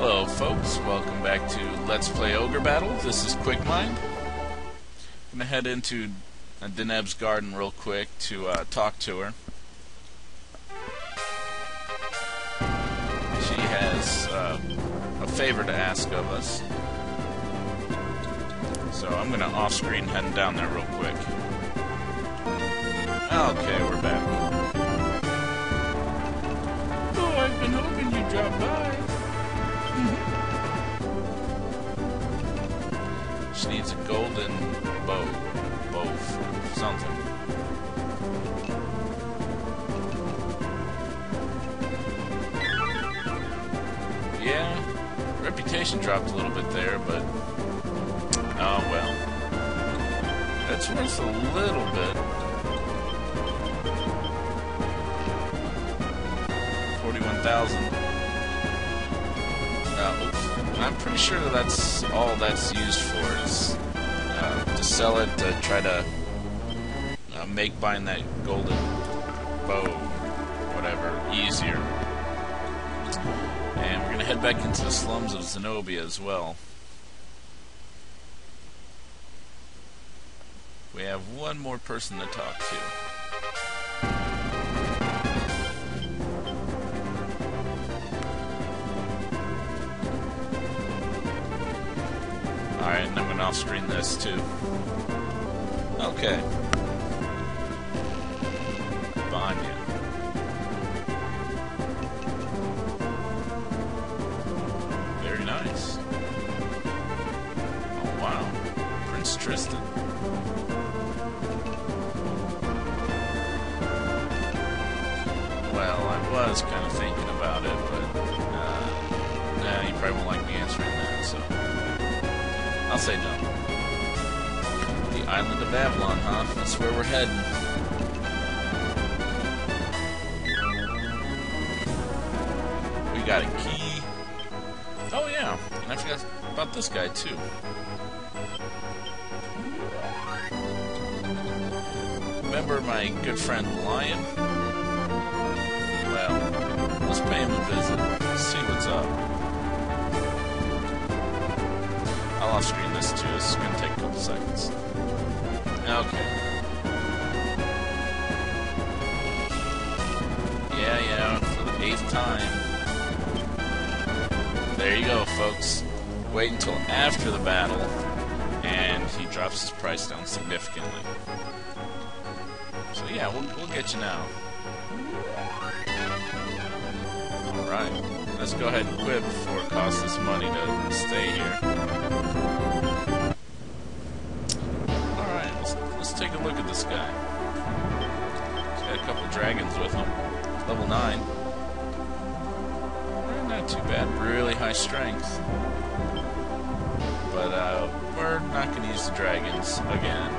Hello folks, welcome back to Let's Play Ogre Battle. This is Quickmind. I'm gonna head into Deneb's garden real quick to uh, talk to her. She has uh, a favor to ask of us. So I'm gonna off-screen heading down there real quick. Okay, we're back. Oh, I've been hoping you'd drop by. Needs a golden bow. Bow. Something. Yeah, reputation dropped a little bit there, but oh well. That's worth a little bit. Forty-one thousand. Uh, oops. I'm pretty sure that that's all that's used for is uh, to sell it to try to uh, make buying that golden bow, whatever, easier. And we're gonna head back into the slums of Zenobia as well. We have one more person to talk to. And off screen this too. Okay. Vanya. Very nice. Oh wow. Prince Tristan. Well, I was kind of thinking about it, but uh, nah, you probably won't like me answering that, so I'll say no. The island of Avalon, huh? That's where we're heading. We got a key. Oh yeah, and I forgot about this guy too. Remember my good friend Lion? Well, let's pay him a visit. Screen this too. This is going to take a couple seconds. Okay. Yeah, yeah, for the eighth time. There you go, folks. Wait until after the battle, and he drops his price down significantly. So yeah, we'll, we'll get you now. Alright, let's go ahead and quit before it costs us money to stay here. Alright, let's, let's take a look at this guy. He's got a couple dragons with him. Level 9. Eh, Not too bad. Really high strength. But uh, we're not going to use the dragons again.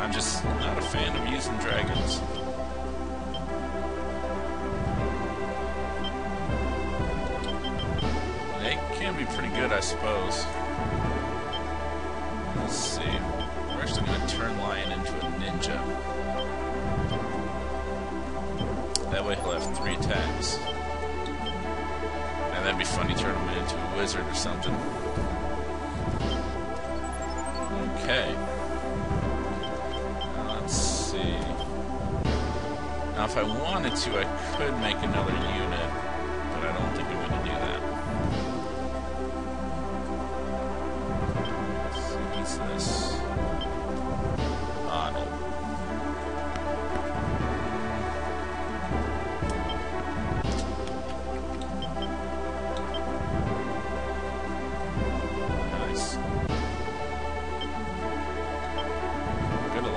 I'm just not a fan of using dragons. Good, I suppose. Let's see. We're actually going to turn Lion into a ninja. That way he'll have three attacks. And that'd be funny, turn him into a wizard or something. Okay. Now, let's see. Now, if I wanted to, I could make another unit,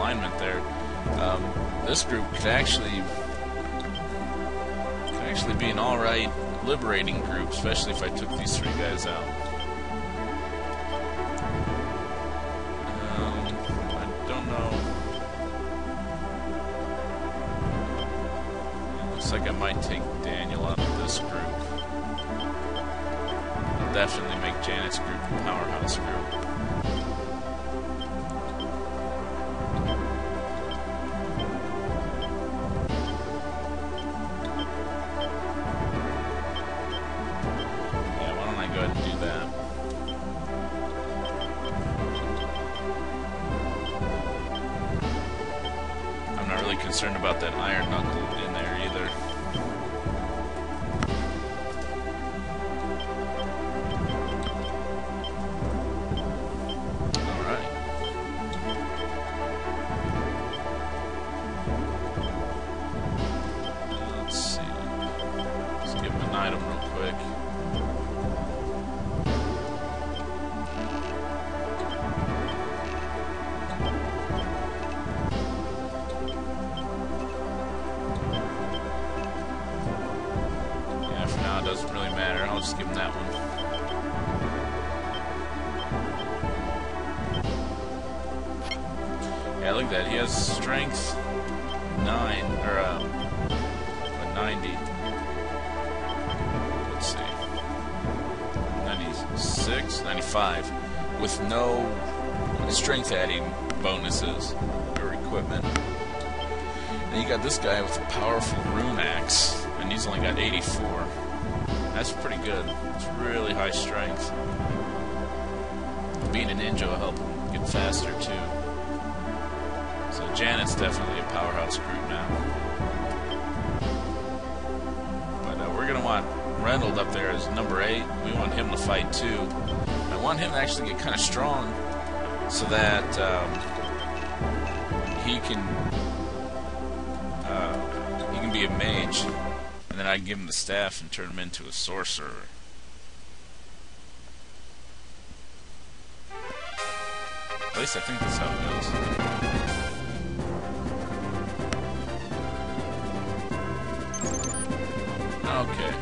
alignment there. Um, this group could actually could actually be an all right liberating group, especially if I took these three guys out. Um, I don't know. It looks like I might take Daniel out of this group. I'll definitely make Janet's group a powerhouse group. Concerned about that iron knuckle him that one. Yeah, look at that. He has strength 9, or, uh, a 90. Let's see. 96, 95. With no strength adding bonuses or equipment. And you got this guy with a powerful rune axe, and he's only got 84. That's pretty good. It's really high strength. Being a ninja will help him get faster too. So Janet's definitely a powerhouse group now. But uh, we're gonna want Reynold up there as number eight. We want him to fight too. I want him to actually get kind of strong, so that um, he can uh, he can be a mage, and then I can give him the staff and turn him into a sorcerer. At least I think that's how it goes. Okay.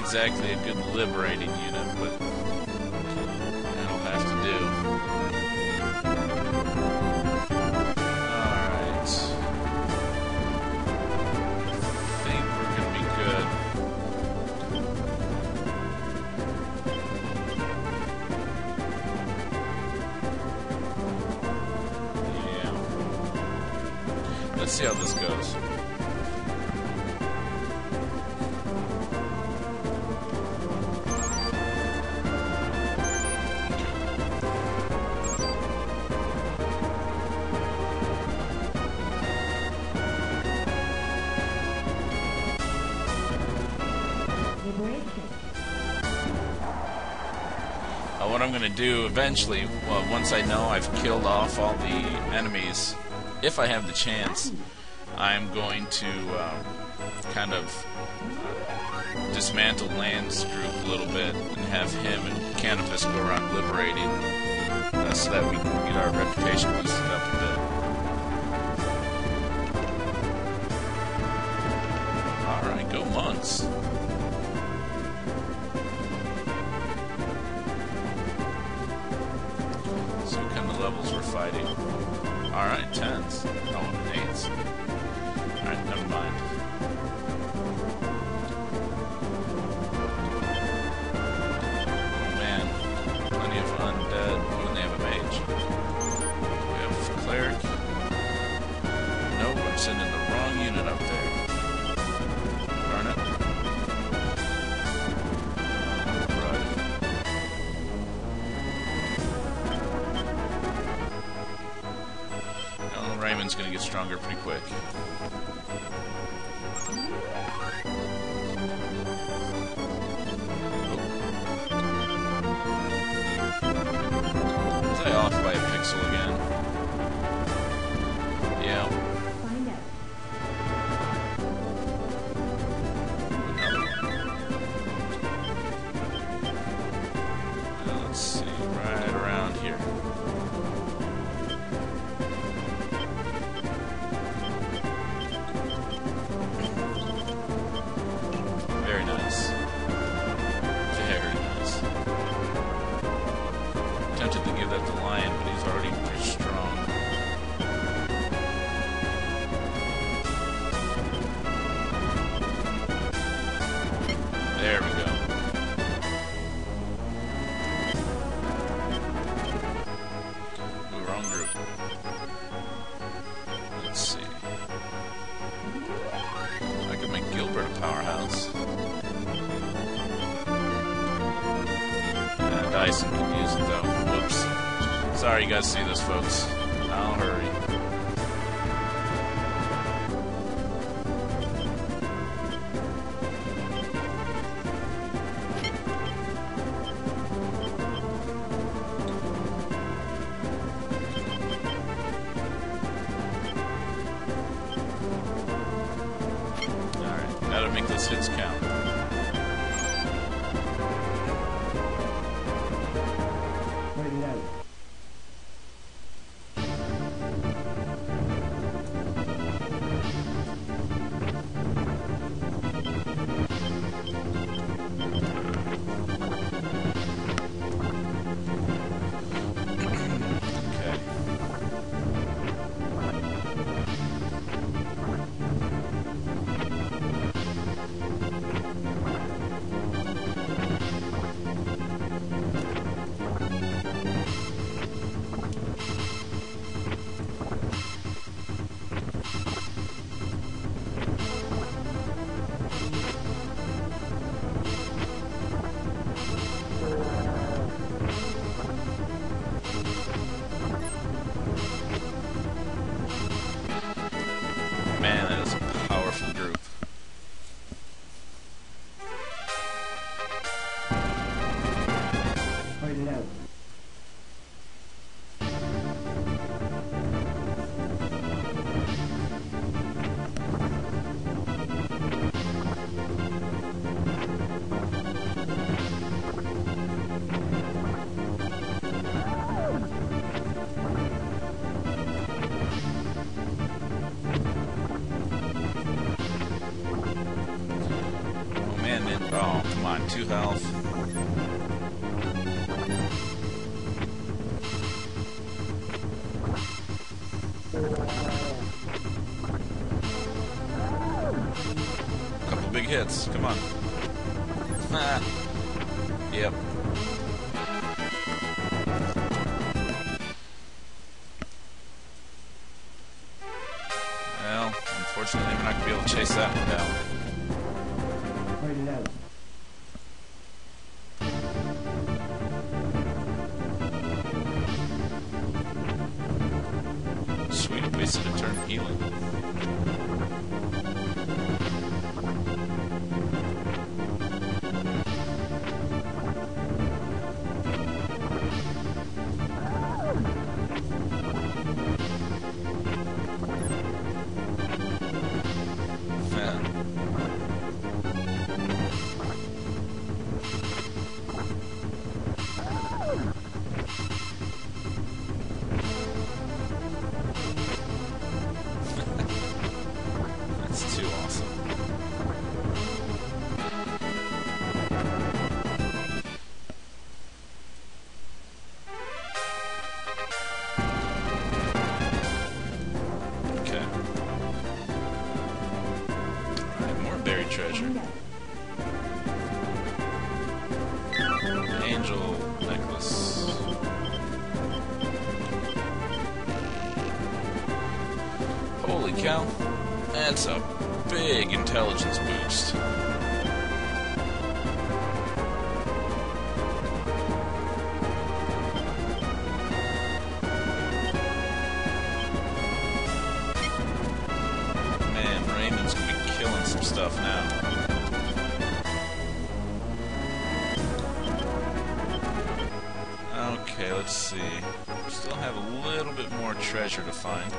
Exactly a good liberating unit, but what I'm going to do eventually, well, once I know I've killed off all the enemies, if I have the chance, I'm going to um, kind of uh, dismantle Lans's group a little bit and have him and Canopus go around liberating uh, so that we can get our reputation boosted up a bit. Alright, go monks. Levels we're fighting. Alright, tens. Oh, eights. Alright, never mind. Raymond's gonna get stronger pretty quick. Was I off by a pixel again? dice and confuse them. Whoops. Sorry you guys see this, folks. I'll hurry. fue viral. valve. Couple big hits, come on. yep. Well, unfortunately we're not going to be able to chase that one down. big intelligence boost. okay let's see still have a little bit more treasure to find.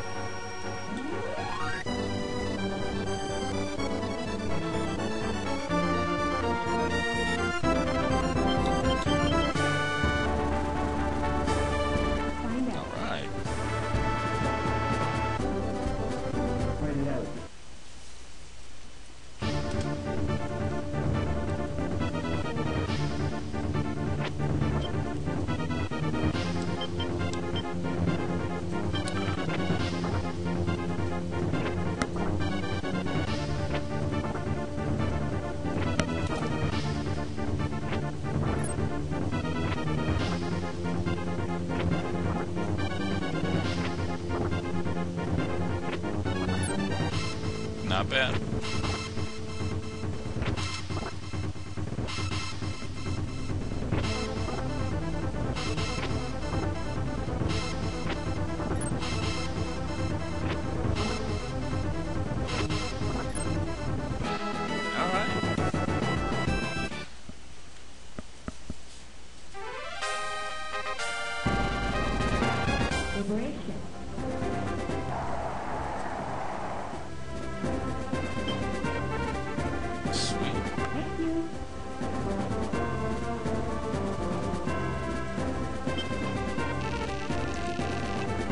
Bad.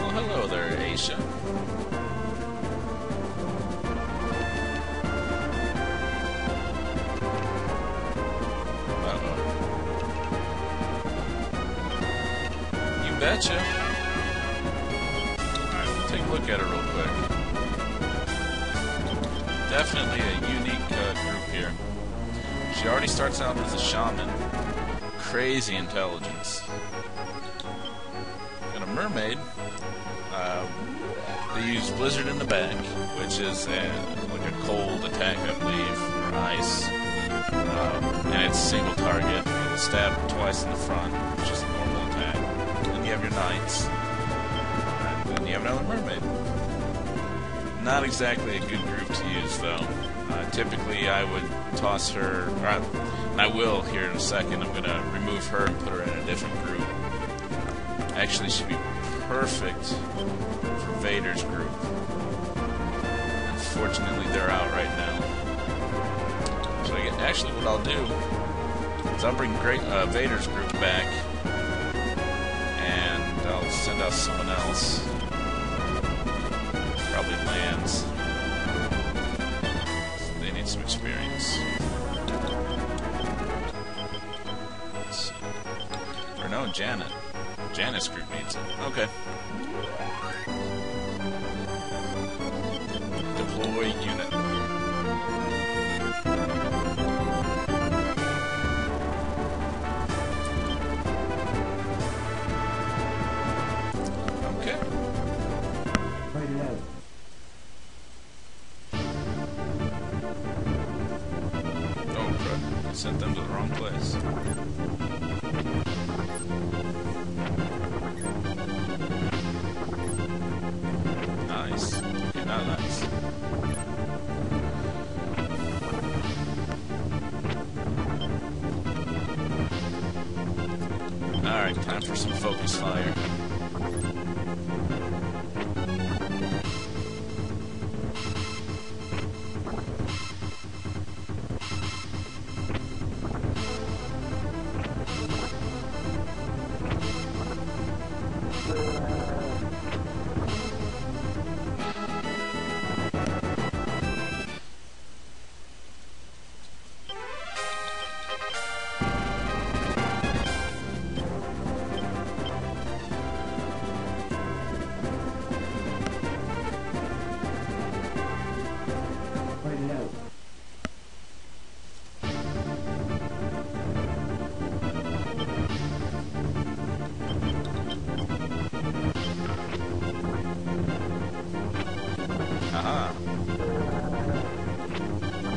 Well, hello there, Aisha. Uh-oh. You betcha. Alright, we'll take a look at it real quick. Definitely a unique uh, group here. She already starts out as a shaman. Crazy intelligence. Got a mermaid. They use Blizzard in the back, which is a, like a cold attack, I believe, or ice. Um, and it's single target. Stab twice in the front, which is a normal attack. Then you have your knights. And then you have another mermaid. Not exactly a good group to use, though. Uh, typically, I would toss her, I, and I will here in a second. I'm going to remove her and put her in a different group. Actually, she'd be perfect Vader's group. Unfortunately, they're out right now. So I get, actually, what I'll do is I'll bring Great uh, Vader's group back, and I'll send out someone else. Probably Lans. They need some experience. Or no, Janet. Janet's group needs it. Okay. Deploy unit. Oh. Sent them to the wrong place. Some focus fire.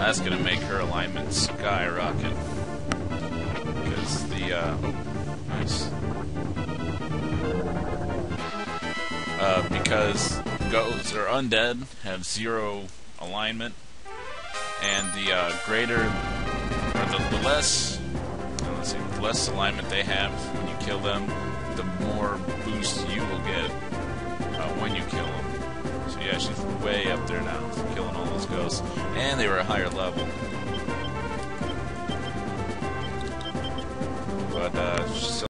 That's gonna make her alignment skyrocket. Because the, uh, oh, nice. Uh, because goats or undead have zero alignment, and the, uh, greater, or the, the less, uh, let's see, the less alignment they have when you kill them, the more boost you will get uh, when you kill them. Yeah, she's way up there now killing all those ghosts. And they were a higher level. But uh,